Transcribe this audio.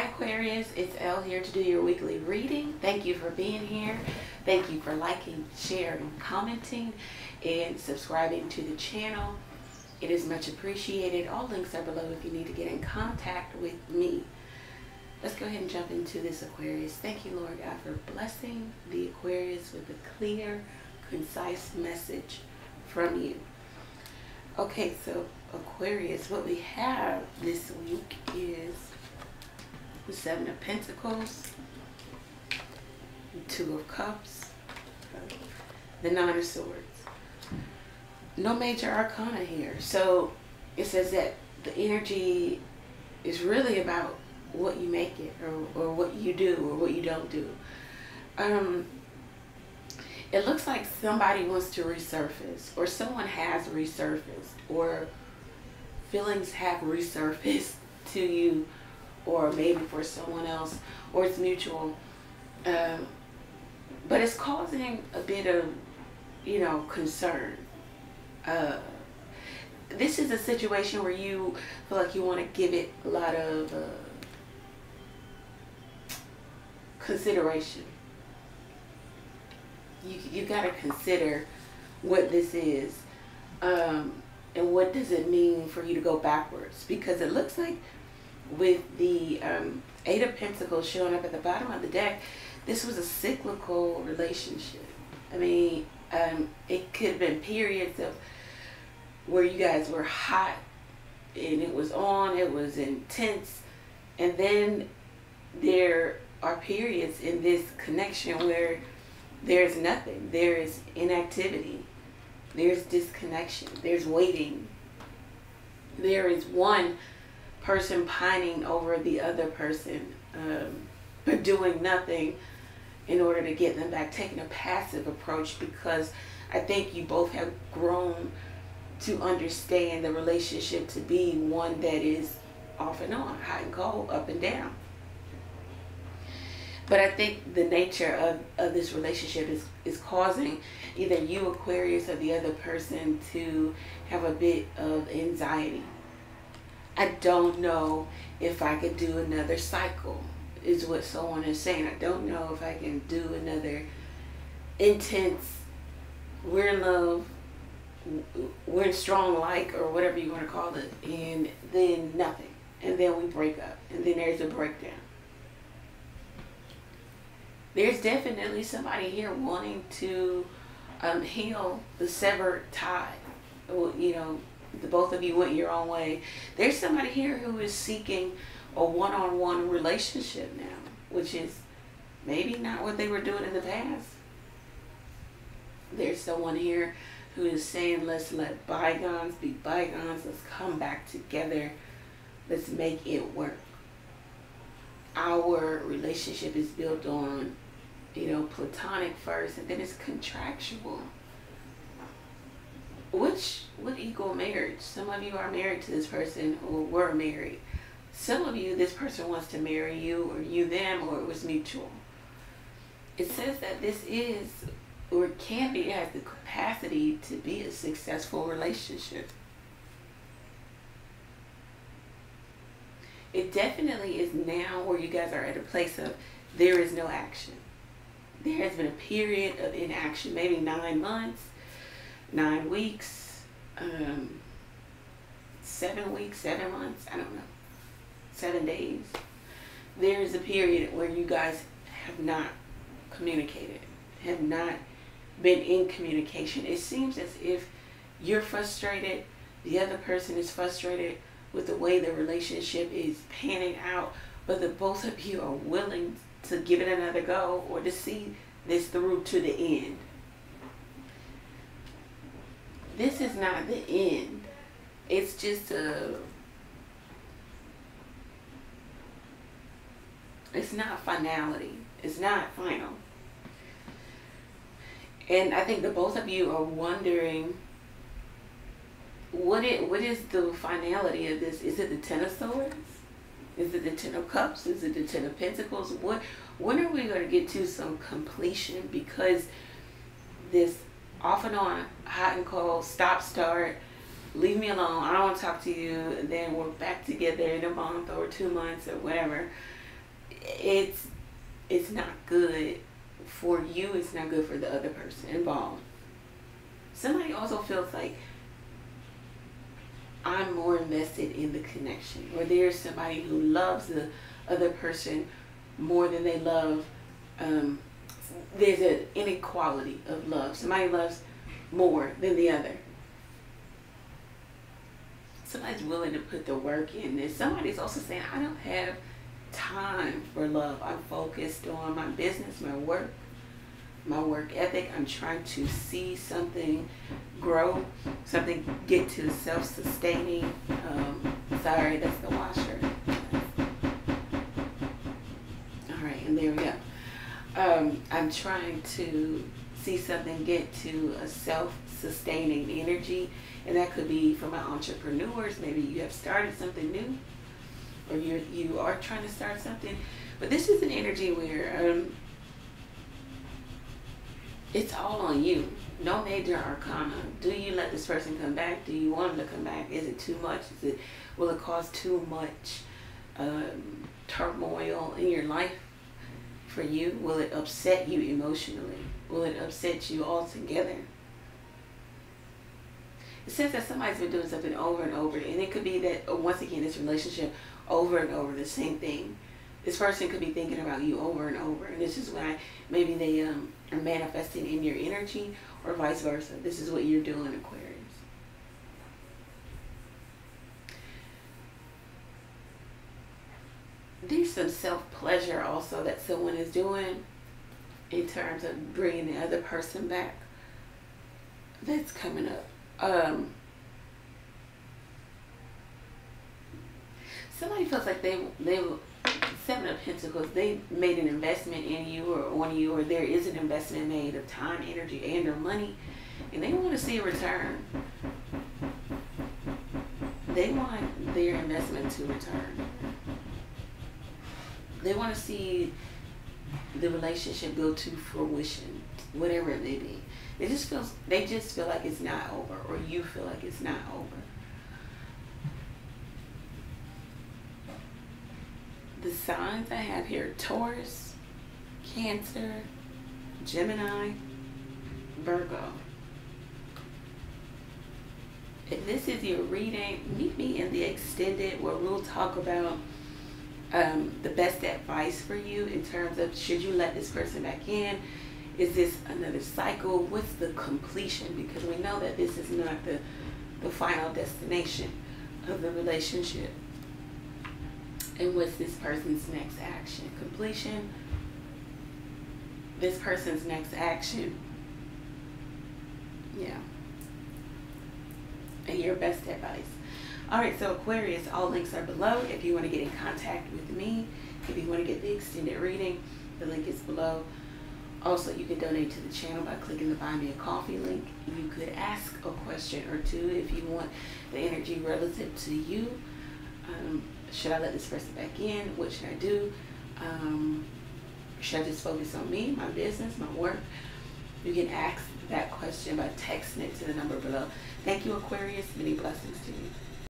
Hi Aquarius, it's Elle here to do your weekly reading. Thank you for being here. Thank you for liking, sharing, commenting, and subscribing to the channel. It is much appreciated. All links are below if you need to get in contact with me. Let's go ahead and jump into this Aquarius. Thank you, Lord God, for blessing the Aquarius with a clear, concise message from you. Okay, so Aquarius, what we have this week is the Seven of Pentacles, the Two of Cups, the Nine of Swords. No major arcana here. So it says that the energy is really about what you make it or, or what you do or what you don't do. Um, it looks like somebody wants to resurface or someone has resurfaced or feelings have resurfaced to you or maybe for someone else or it's mutual. Um, but it's causing a bit of, you know, concern. Uh, this is a situation where you feel like you want to give it a lot of uh, consideration. You you got to consider what this is, um, and what does it mean for you to go backwards? Because it looks like with the um, Eight of Pentacles showing up at the bottom of the deck, this was a cyclical relationship. I mean, um, it could have been periods of where you guys were hot and it was on, it was intense, and then there are periods in this connection where there's nothing. There is inactivity. There's disconnection. There's waiting. There is one person pining over the other person, um, but doing nothing in order to get them back, taking a passive approach because I think you both have grown to understand the relationship to be one that is off and on, hot and cold, up and down. But I think the nature of, of this relationship is, is causing either you, Aquarius, or the other person to have a bit of anxiety. I don't know if I could do another cycle, is what someone is saying. I don't know if I can do another intense, we're in love, we're in strong like, or whatever you want to call it, and then nothing. And then we break up, and then there's a breakdown there's definitely somebody here wanting to um, heal the severed tie. Well, you know, the both of you went your own way. There's somebody here who is seeking a one-on-one relationship now, which is maybe not what they were doing in the past. There's someone here who is saying, let's let bygones be bygones. Let's come back together. Let's make it work our relationship is built on, you know, platonic first, and then it's contractual. Which would equal marriage. Some of you are married to this person or were married. Some of you, this person wants to marry you or you them or it was mutual. It says that this is or can be has the capacity to be a successful relationship. it definitely is now where you guys are at a place of there is no action. There has been a period of inaction, maybe nine months, nine weeks, um, seven weeks, seven months, I don't know, seven days. There is a period where you guys have not communicated, have not been in communication. It seems as if you're frustrated, the other person is frustrated, with the way the relationship is panning out, but the both of you are willing to give it another go or to see this through to the end. This is not the end. It's just a it's not finality. It's not final. And I think the both of you are wondering what it what is the finality of this? Is it the Ten of Swords? Is it the Ten of Cups? Is it the Ten of Pentacles? What when are we going to get to some completion? Because this off and on, hot and cold, stop, start, leave me alone. I don't want to talk to you. And then we're back together in a month or two months or whatever. it's it's not good for you. It's not good for the other person involved. Somebody also feels like I'm more invested in the connection, or there's somebody who loves the other person more than they love. Um, there's an inequality of love. Somebody loves more than the other. Somebody's willing to put the work in this. Somebody's also saying, I don't have time for love. I'm focused on my business, my work, my work ethic. I'm trying to see something grow, something get to self-sustaining. Um, sorry, that's the washer. All right, and there we go. Um, I'm trying to see something get to a self-sustaining energy, and that could be for my entrepreneurs. Maybe you have started something new, or you you are trying to start something, but this is an energy where um, it's all on you. No major arcana. Do you let this person come back? Do you want them to come back? Is it too much? Is it will it cause too much um, turmoil in your life for you? Will it upset you emotionally? Will it upset you altogether? It says that somebody's been doing something over and over, and it could be that uh, once again this relationship over and over the same thing. This person could be thinking about you over and over, and this is why maybe they um, are manifesting in your energy, or vice versa. This is what you're doing, Aquarius. There's some self pleasure also that someone is doing in terms of bringing the other person back. That's coming up. Um, somebody feels like they they seven of pentacles they made an investment in you or on you or there is an investment made of time energy and or money and they want to see a return they want their investment to return they want to see the relationship go to fruition whatever it may be. It just feels they just feel like it's not over or you feel like it's not over. The signs I have here Taurus, Cancer, Gemini, Virgo. If this is your reading, meet me in the extended where we'll talk about um, the best advice for you in terms of should you let this person back in? Is this another cycle? What's the completion? Because we know that this is not the, the final destination of the relationship and what's this person's next action? Completion, this person's next action. Yeah. And your best advice. All right, so Aquarius, all links are below. If you want to get in contact with me, if you want to get the extended reading, the link is below. Also, you can donate to the channel by clicking the Buy Me a Coffee link. You could ask a question or two if you want the energy relative to you. Um, should I let this person back in? What should I do? Um, should I just focus on me, my business, my work? You can ask that question by texting it to the number below. Thank you, Aquarius. Many blessings to you.